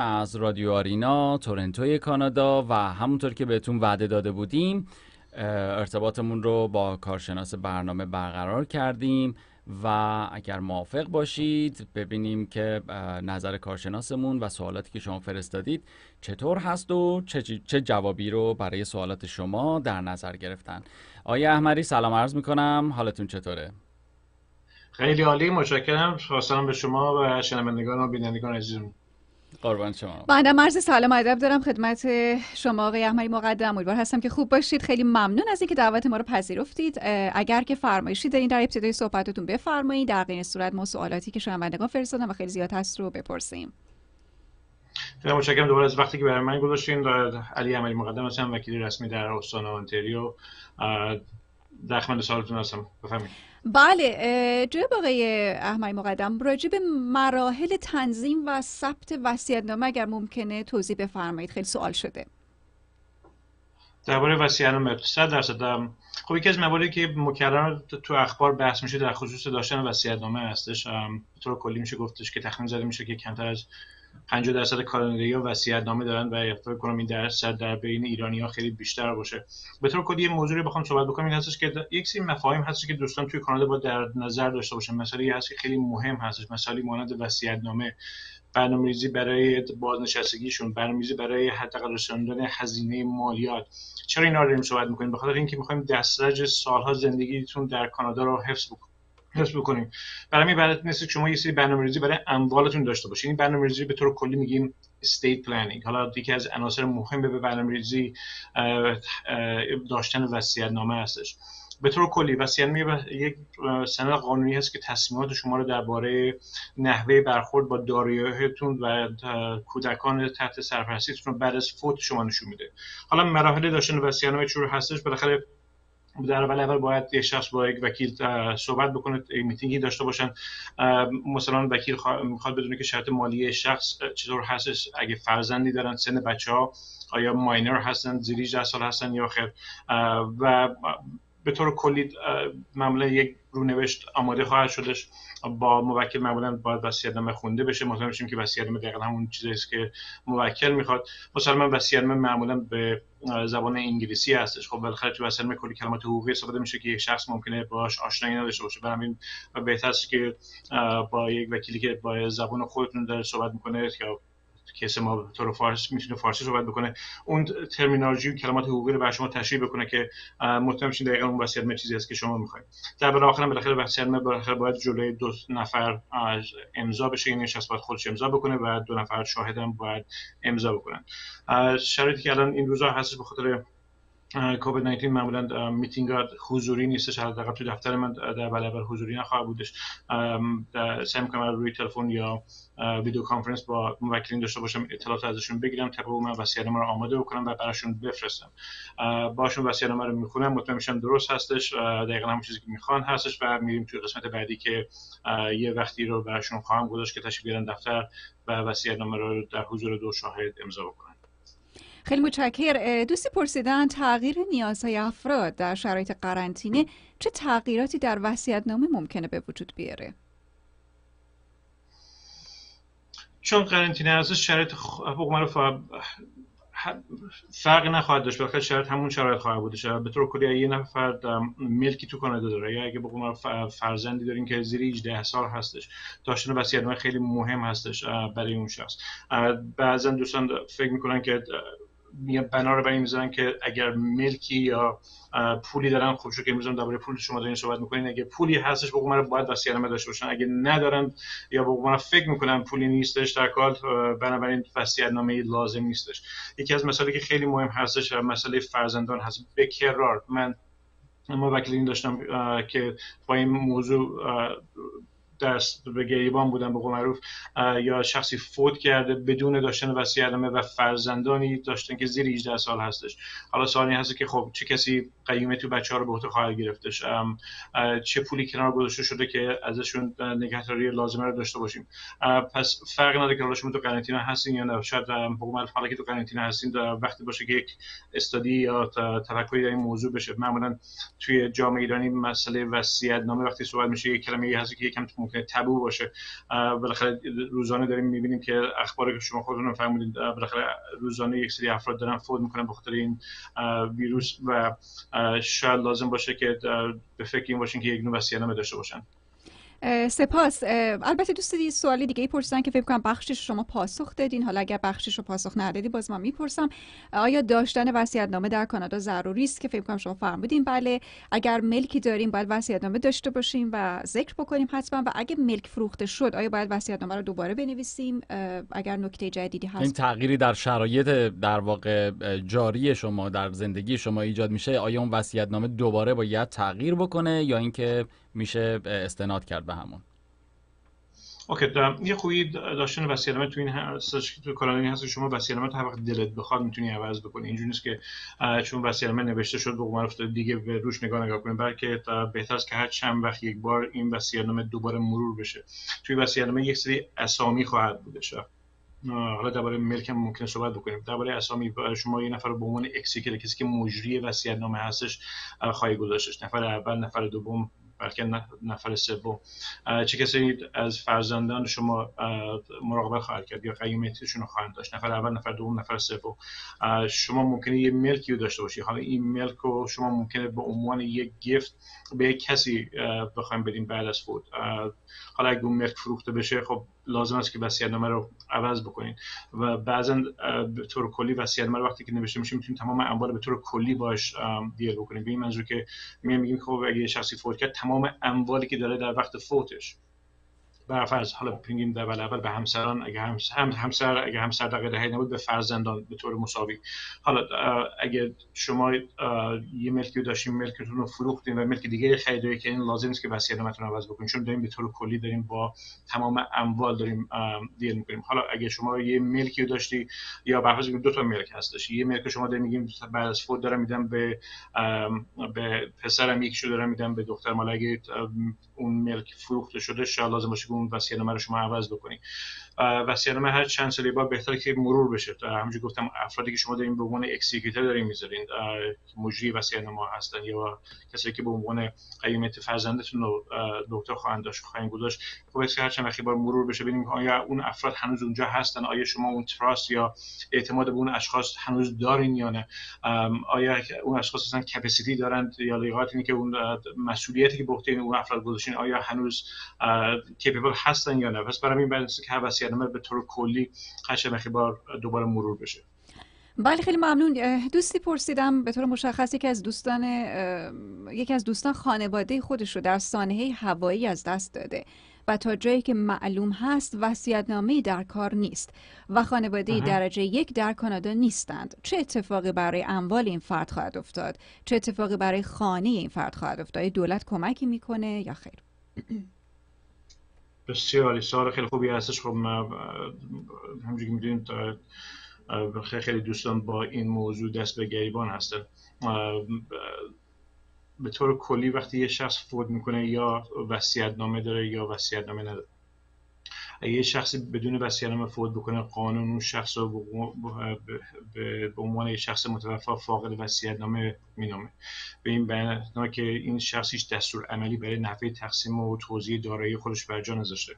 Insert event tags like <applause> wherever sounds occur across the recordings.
از رادیو آرینا تورنتوی کانادا و همونطور که بهتون وعده داده بودیم ارتباطمون رو با کارشناس برنامه برقرار کردیم و اگر موافق باشید ببینیم که نظر کارشناسمون و سوالاتی که شما فرستادید چطور هست و چه, جوابی رو برای سوالات شما در نظر گرفتن. آیا احمدی سلام عرض می‌کنم. حالتون چطوره؟ خیلی عالی متشکرم. سلام به شما و شنوندگان و بینندگان عزیزم قربان شما. بنده مرز سلام ادب دارم خدمت شما آقای احمدی مقدم. امیدوار هستم که خوب باشید. خیلی ممنون از اینکه دعوت ما رو پذیرفتید. اگر که فرمایشی دارین در ابتدای صحبتتون بفرمایید. در غیر صورت ما سوالاتی که شنوندگان فرستادن و خیلی زیاد هست رو بپرسیم. خیلی متشکرم. دوباره از وقتی که برای من گذاشتین علی احمدی مقدم هستم وکیل رسمی در استان آنتریو. در خدمت سوالتون هستم. بفرمایید. بله جناب آقای احمدی مقدم راجع به مراحل تنظیم و ثبت وصیت‌نامه اگر ممکنه توضیح بفرمایید. خیلی سوال شده. درباره وصیت‌نامه 100 درصد. خب یکی از مواردی که مکرر تو اخبار بحث میشه در خصوص داشتن وصیت‌نامه هستش. به طور کلی میشه گفتش که تخمین زده میشه که کمتر از 50 درصد کانادایی ها وصیت نامه دارن و فکر کنم این درصد در بین ایرانی ها خیلی بیشتر باشه. به طور کلی موضوعی بخوام صحبت بکنم. این هستش که یک سری مفاهیم هست که دوستان توی کانادا با در نظر داشته باشن. مسئله هست که خیلی مهم هستش. مسئله مانند وصیت نامه برنامه‌ریزی برای بازنشستگیشون برنامه‌ریزی برای حداقل رساندن هزینه مالیات. چرا اینا رو داریم صحبت می‌کنیم؟ بخاطر اینکه می‌خوایم دسترج سالها زندگیتون در کانادا رو حفظ بکنیم. حفظ بکنیم. برای همین برای نیست شما یه سری برنامه‌ریزی برای اموالتون داشته باشین. این برنامه‌ریزی به طور کلی میگیم estate planning حالا یکی از عناصر مهم به برنامه‌ریزی داشتن وصیت‌نامه هستش. به طور کلی وصیت‌نامه یک سند قانونی هست که تصمیمات شما رو درباره نحوه برخورد با دارایی‌هاتون و کودکان تحت سرپرستیتون بعد از فوت شما نشون میده. حالا مراحل داشتن وصیت‌نامه چطور هستش؟ بالاخره در اول اول باید یه شخص با یک وکیل صحبت بکنه میتینگی داشته باشن. مثلا وکیل می‌خواد بدونه که شرط مالی شخص چطور هستش اگه فرزندی دارن سن بچه ها آیا ماینر هستن زیر 18 سال هستن یا خیر. و به طور کلی معمولا یک رونوشت آماده خواهد شدش. با موکل معمولا باید وصیت‌نامه خونده بشه. مطمئن بشیم که وصیت‌نامه دقیقا همون چیزی است که موکل می‌خواد. مثلا وصیت‌نامه معمولا به زبان انگلیسی هستش. خب بالاخره تو وصیت‌نامه کلی کلمات حقوقی استفاده میشه که یک شخص ممکنه باهاش آشنایی نداشته باشه. برای بهتر است که با یک وکیلی که با زبان خودتون داره صحبت می‌کنه یا کسی ما طور فارسی می‌تونه فارسی صحبت بکنه. اون ترمینولوژی کلمات حقوقی رو بر شما تشریح بکنه که مطمئن بشین دقیقاً اون وصیت چیزی است که شما می‌خواید. در آخر بالاخره وصیت بالاخره باید جلوی دو نفر امضا بشه. این شخص باید خودش امضا بکنه و دو نفر شاهد هم باید امضا بکنن. شرایطی که الان این روزا هستش به خاطر کووید 19 معمولا میتینگ حضوری نیستش. حداقل تو دفتر من در بلبل حضوری نخواهد بودش. سعی می‌کنم روی تلفن یا ویدیو کانفرنس با موکلین داشته باشم اطلاعات ازشون بگیرم طبق من وصیت‌نامه رو آماده بکنم و براشون بفرستم. باشون وصیت‌نامه رو می‌خونم مطمئن میشم درست هستش دقیقا همون چیزی که می‌خوان هستش و میریم توی قسمت بعدی که یه وقتی رو براشون خواهم گذاشت که تشریف دفتر و وصیت‌نامه رو در حضور دو شاهد امضا بکنن. خیلی متشکر. دوستی پرسیدن تغییر نیازهای افراد در شرایط قرنطینه چه تغییراتی در وصیت‌نامه ممکنه به وجود بیاره؟ چون قرنطینه هستش شرایط حقوق معروف فرقی نخواهد داشت. بلکه شرایط همون شرایط خواهد بودش به طور کلی یه نفر ملکی تو کانادا داره یا اگه بگم فرزندی دارین که زیر 18 سال هستش داشتن وصیت‌نامه خیلی مهم هستش برای اون شخص. بعضا دوستان فکر می‌کنن که بنا برای می‌ذارن که اگر ملکی یا پولی دارن خب که امروز درباره پول شما دارین صحبت می‌کنین اگه پولی هستش بگو من باید وصیت‌نامه داشته باشن. اگه ندارن یا بگو من فکر می‌کنن پولی نیستش در کال بنابراین وصیت‌نامه لازم نیستش. یکی از مسائلی که خیلی مهم هستش مسئله فرزندان هست. بکرار من موکلین داشتم که با این موضوع دست به گریبان بودن به معروف یا شخصی فوت کرده بدون داشتن وصیت‌نامه و فرزندانی داشتن که زیر 18 سال هستش. حالا سوالی هست که خب چه کسی قیمه تو بچه ها رو به عهده خواهد گرفتش؟ چه پولی کنار گذاشته شده که ازشون نگهداری لازمه رو داشته باشیم؟ پس فرق نداره که حالا شما تو قرنطینه هستین یا نه. شاید حالا که تو قرنطینه هستین وقتی باشه که یک استادی یا تفکری در این موضوع بشه. معمولا توی جامعه ایرانی مسئله وصیت نامه وقتی صحبت میشه یک کلمه هست که یکم ممکنه تبو باشه. بالاخره روزانه داریم می‌بینیم که اخباری که شما خودتون فهمیدید بالاخره روزانه یک سری افراد دارن فوت می‌کنن به خاطر این ویروس و شاید لازم باشه که به فکر این باشین که یک نوع وصیت‌نامه داشته باشن. سپاس. البته دوست سوالی دیگه ای پرسیدن که فکر کنم بخشش شما پاسخ دادین. حالا اگر بخشش رو پاسخ ندادی باز من می‌پرسم آیا داشتن وصیت‌نامه در کانادا ضروری است که فکر کنم شما فرمودین؟ بله اگر ملکی داریم باید وصیت‌نامه داشته باشیم و ذکر بکنیم حتما. و اگه ملک فروخته شد آیا باید وصیت‌نامه رو دوباره بنویسیم؟ اگر نکته جدیدی هست. این تغییری در شرایط در واقع جاری شما در زندگی شما ایجاد میشه آیا اون وصیت‌نامه دوباره باید تغییر بکنه یا اینکه میشه استناد کرد به همون. اوکی یه خوبی داشتن وسیله تو این هستش تو کانال هست که شما وسیله تا وقت دلت بخواد می‌تونی عوض بکنی. اینجوری نیست که چون وسیله نوشته شد به قول دیگه به روش نگاه نگاه کنید بلکه بهتر است که هر چند وقت یک بار این وسیله دوباره مرور بشه. توی وسیله یک سری اسامی خواهد بودش حالا درباره ملک هم ممکنه صحبت بکنیم. درباره اسامی شما یه نفر به عنوان اکسیکر کسی که مجری وصیت نامه هستش خواهی گذاشتش. نفر اول نفر دوم. بلکه نفر سوم. چه کسی از فرزندان شما مراقبت خواهد کرد یا قیمتشون رو خواهند داشت؟ نفر اول نفر دوم نفر سوم. شما ممکنه یه ملکی رو داشته باشی. حالا این ملک رو شما ممکنه به عنوان یک گفت به یک کسی بخوایم بدیم بعد از فوت حالا اگه اون ملک فروخته بشه خب لازم است که وصیت نامه رو عوض بکنین. و بعضا به طور کلی وصیت نامه وقتی که نوشته میشه می‌تونیم تمام اموال به طور کلی باش دیل بکنیم. به این منظور که میگیم خب اگه شخصی فوت کرد تمام اموالی که داره در وقت فوتش فرض حالا بگیم در اول به همسران اگه هم همسر اگه همسر در دهه نبود به فرزندان به طور مساوی. حالا اگه شما یه ملکی داشتین ملکتون رو فروختین و ملک دیگه خریداری که این لازم نیست که وصیت نامتون عوض بکنین چون داریم به طور کلی داریم با تمام اموال داریم دیل می‌کنیم حالا اگه شما یه ملکی داشتی یا به فرض دو تا ملک هستش یه ملک شما داریم میگیم بعد از فوت دارم میدم به به پسرم یکی دارم میدم به دختر مال اگه اون ملک فروخته شده شاید لازم باشه اون وصیت‌نامه رو شما عوض بکنید وصیت‌نامه هر چند سالی بار بهتره که مرور بشه. همونجوری گفتم افرادی که شما دارین به عنوان executor دارین می‌ذارین مجری وصیت‌نامه هستن یا کسی که به عنوان قیم فرزندتون رو دکتر خواهند داشت خواهند گذاشت. خب هر چند وقتی بار مرور بشه ببینیم آیا اون افراد هنوز اونجا هستن آیا شما اون trust یا اعتماد به اون اشخاص هنوز دارین یا نه. آیا اون اشخاص اصلا کپاسیتی دارن یا لیاقت که اون مسئولیتی که به اون افراد گذاشتین آیا هنوز کیپبل هستن یا نه؟ پس برای این که هر وصیت‌نامه به طور کلی هر بار دوباره مرور بشه. بله خیلی ممنون. دوستی پرسیدم به طور مشخص یکی از دوستان یکی از دوستان خانواده خودش رو در سانحه هوایی از دست داده. و تا جایی که معلوم هست وصیت‌نامه در کار نیست و خانواده درجه یک در کانادا نیستند. چه اتفاقی برای اموال این فرد خواهد افتاد؟ چه اتفاقی برای خانه این فرد خواهد افتاد؟ دولت کمکی می‌کنه یا خیر؟ <clears throat> بسیار سوال خیلی خوبی هستش. خب همونجوری که می‌دونید خیلی دوستان با این موضوع دست به گریبان هستن. به طور کلی وقتی یه شخص فوت می‌کنه یا وصیت نامه داره یا وصیت نامه نداره. اگه یه شخصی بدون وصیت‌نامه فوت بکنه قانون اون شخص رو به عنوان یه شخص متوفا فاقد وصیت‌نامه مینامه. به این بیان که این شخص هیچ دستورالعملی برای نحوه تقسیم و توزیع دارایی خودش بر جا نذاشته.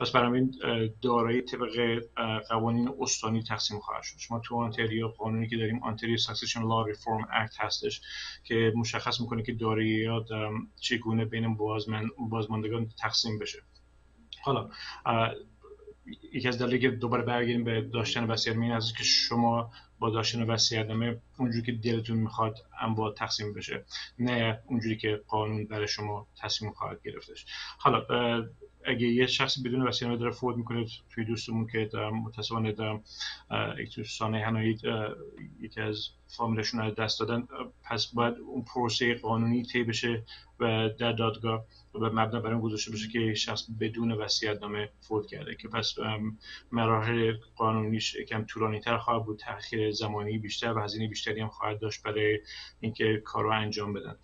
پس برای این دارایی طبق قوانین استانی تقسیم خواهد شد. شما تو آنتریو قانونی که داریم Ontario Succession Law Reform Act هستش که مشخص می‌کنه که دارایی چگونه بین بازماندگان تقسیم بشه. حالا یکی از دلایلی که دوباره برگردیم به داشتن وصیت این که شما با داشتن وصیت‌نامه اونجوری که دلتون می‌خواد اموال تقسیم بشه نه اونجوری که قانون برای شما تصمیم خواهد گرفتش. حالا اگه یه شخصی بدون وصیت‌نامه داره فوت می‌کنه توی دوستمون که متاسفانه تو سانه هنایی یکی از فامیلشون رو دست دادن پس باید اون پروسه قانونی طی بشه و در دادگاه و مبنا بر اون گذاشته بشه که شخص بدون وصیت نامه فوت کرده که پس مراحل قانونیش یکم طولانی تر خواهد بود تاخیر زمانی بیشتر و هزینه بیشتری هم خواهد داشت برای اینکه کار رو انجام بدن.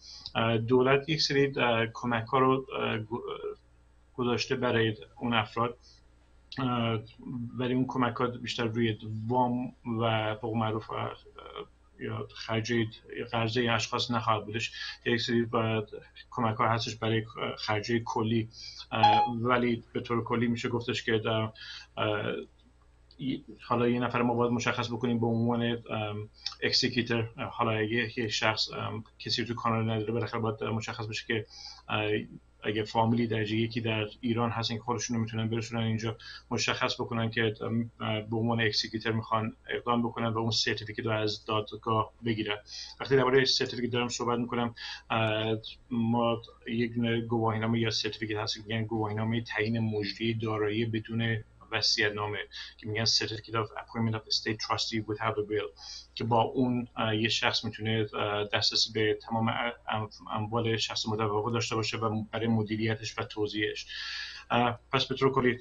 دولت یک سری کمک ها رو گذاشته برای اون افراد ولی اون کمک ها بیشتر روی وام و به معروف یا خرجه قرضه اشخاص نخواهد بودش. یک سری کمک ها هستش برای خرجه کلی ولی به طور کلی میشه گفتش که در حالا یه نفر ما باید مشخص بکنیم به عنوان اکسیکیتر حالا یه شخص کسی تو کانال نداره بالاخره باید مشخص بشه که اگه فامیلی درجه یکی در ایران هستن که خودشون می‌تونن برسونن اینجا مشخص بکنن که به عنوان executor می‌خوان اقدام بکنن و اون certificate رو از دادگاه بگیرن. وقتی درباره certificate دارم صحبت می‌کنم ما یک گواهینامه یا certificate هست میگن گواهینامه تعیین مجری دارایی بدون وصیت نامه که میگن Certificate of Appointment of Estate Trustee without a will که با اون یه شخص می‌تونه دسترسی به تمام اموال شخص متوقع داشته باشه و برای مدیریتش و توضیحش پس به طور کلی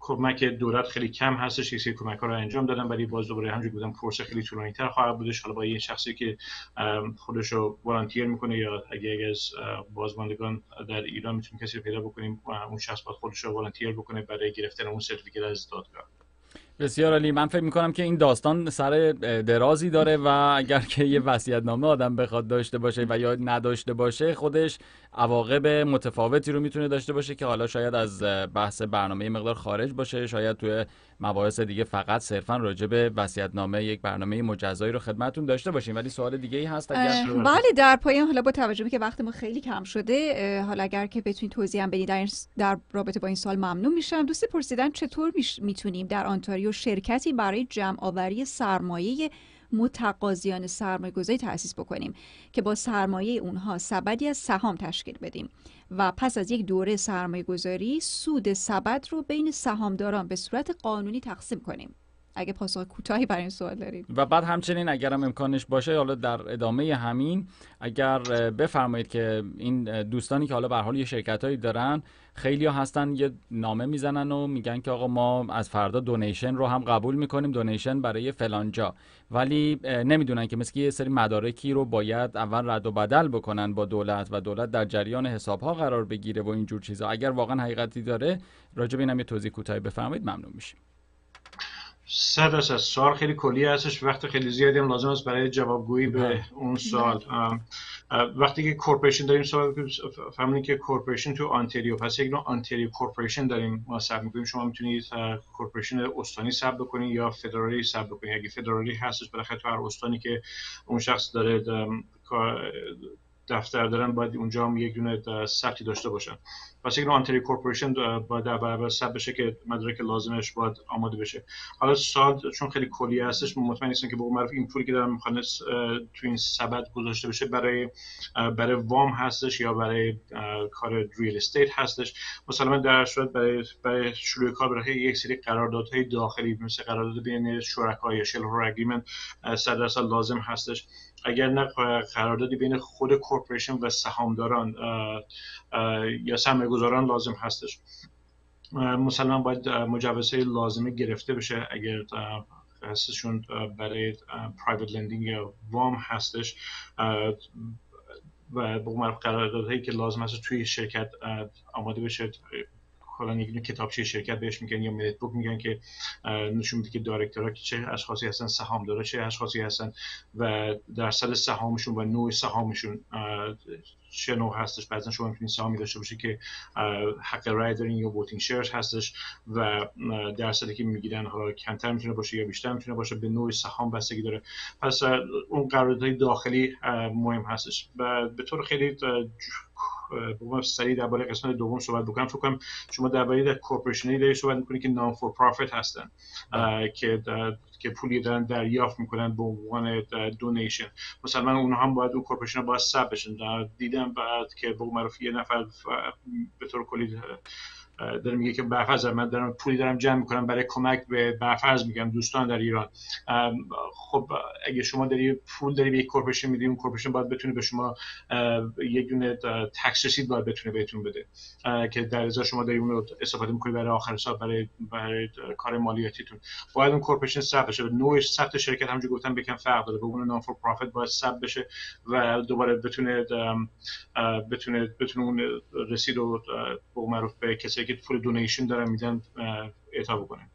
کمک دولت خیلی کم هستش که کمک ها رو انجام دادن ولی باز دوباره همونجوری بودم پرسه خیلی طولانی تر خواهد بودش. حالا با یه شخصی که خودش رو والانتیر می‌کنه یا اگه از بازماندگان در ایران می‌تونیم کسی رو پیدا بکنیم اون شخص باید خودش رو بکنه برای گرفتن اون سرتیفیکت از دادگاه. بسیار عالی. من فکر می‌کنم که این داستان سر درازی داره و اگر که یه وصیت نامه آدم بخواد داشته باشه و یا نداشته باشه خودش عواقب متفاوتی رو می‌تونه داشته باشه که حالا شاید از بحث برنامه مقدار خارج باشه شاید توی مباحث دیگه فقط صرفا راجع به نامه یک برنامه مجزایی رو خدمتتون داشته باشیم. ولی سوال دیگه ای هست اگر بله در پایان حالا با توجه به که وقت ما خیلی کم شده حالا اگر که بتونید توضیح هم بدید در, در رابطه با این سال ممنون میشم. دوستی پرسیدن چطور می‌تونیم در آنتاریو شرکتی برای جمع آوری سرمایه متقاضیان سرمایه گذاری تأسیس بکنیم که با سرمایه اونها سبدی از سهام تشکیل بدیم و پس از یک دوره سرمایه گذاری سود سبد رو بین سهامداران به صورت قانونی تقسیم کنیم. اگه پاسخ کوتاهی برای این سوال دارید. و بعد همچنین اگر هم امکانش باشه حالا در ادامه همین اگر بفرمایید که این دوستانی که حالا به حال یه شرکت هایی دارن خیلی ها هستن یه نامه می‌زنن و میگن که آقا ما از فردا دونیشن رو هم قبول می‌کنیم دونیشن برای فلانجا ولی نمی‌دونن که مثل یه سری مدارکی رو باید اول رد و بدل بکنن با دولت و دولت در جریان حساب ها قرار بگیره و اینجور چیزا. اگر واقعا حقیقتی داره راجع به اینم یه توضیح کوتاهی بفرمایید ممنون میشیم. صد از سوال خیلی کلی هستش. وقت خیلی زیادی هم لازم است برای جوابگویی به بله. اون سوال. وقتی که corporation داریم سوال فهمیدین که corporation تو آنتریو. پس یک نوع Ontario corporation داریم. ما ثبت می‌کنیم شما می‌تونید corporation استانی ثبت بکنید یا فدرالی ثبت بکنید اگه فدرالی هستش بالاخره تو هر استانی که اون شخص داره دفتر دارن باید اونجا هم یک دونه ثبتی داشته باشن. پس یک Ontario corporation باید در برابر ثبت بشه که مدرک لازمش باید آماده بشه. حالا سال چون خیلی کلی هستش مطمئن نیستم که به معرف این پولی که دارم می‌خوان تو این سبد گذاشته بشه برای برای وام هستش یا برای کار real estate هستش. مثلا در صورت برای برای شروع کار برای یک سری قراردادهای داخلی مثل قرارداد بین شرکا یا shareholder agreement صد درصد لازم هستش. اگر نه قراردادی بین خود corporation و سهامداران یا سرمایه گذاران لازم هستش. مسلما باید مجوزهای لازمه گرفته بشه اگر هستشون برای private lending یا وام هستش. و به قراردادهایی که لازم هست توی شرکت آماده بشه. کلا یک کتابچه شرکت بهش میگن یا minute book میگن که نشون میده که director ها که چه اشخاصی هستن سهامدارا چه اشخاصی هستن و درصد سهامشون و نوع سهامشون چه نوع هستش. بعضا شما می‌تونید سهامی داشته باشه که حق رای دارین یا voting shares هستش و درصدی که می‌گیرن حالا کمتر می‌تونه باشه یا بیشتر می‌تونه باشه به نوع سهام بستگی داره. پس اون قراردادهای داخلی مهم هستش. و به طور خیلی بگم سریع درباره قسمت دوم صحبت بکنم. فکر کنم شما درباره در corporation ی دارید صحبت می‌کنید که non for profit هستن که که پولی دارن دریافت می‌کنن به عنوان donation مثلا اونها هم باید اون corporation باید ثبت بشن. دیدم بعد که به معرفی یه نفر به طور کلی داره میگه که برفرض من دارم پولی دارم جمع می‌کنم برای کمک به برفرض میگم دوستان در ایران. خب اگه شما داری پول داری به یک corporation میدی اون باید بتونه به شما یک دونه tax رسید باید بتونه بهتون بده. که در ازا شما داری اون رو استفاده می‌کنی برای آخر سال برای برای کار مالیاتیتون. باید اون corporation ثبت بشه. نوع ثبت شرکت همونجوری گفتم بکن فرق داره. به اون non for profit باید ثبت بشه و دوباره بتونه بتونه بتونه اون رسید رو به معروف به کسی که پول donation دارن میدن اعطا بکنه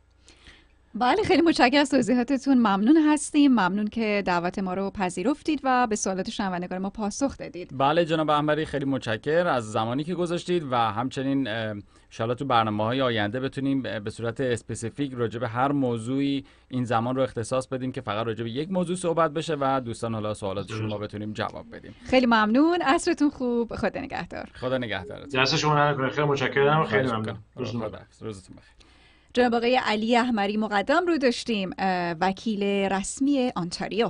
بله خیلی متشکرم از توضیحاتتون. ممنون هستیم. ممنون که دعوت ما رو پذیرفتید و به سوالات شنوندگان ما پاسخ دادید. بله جناب احمدی خیلی متشکر از زمانی که گذاشتید و همچنین ان‌شاءالله تو برنامه های آینده بتونیم به صورت specific راجع به هر موضوعی این زمان رو اختصاص بدیم که فقط راجع به یک موضوع صحبت بشه و دوستان حالا سوالاتشون ما بتونیم جواب بدیم. خیلی ممنون. عصرتون خوب. خدا نگهدار. خدا نگهدار دست شما خیلی متشکرم. خیلی ممنون. روزتون بخیر. جناب آقای علی احمری مقدم رو داشتیم وکیل رسمی آنتاریو.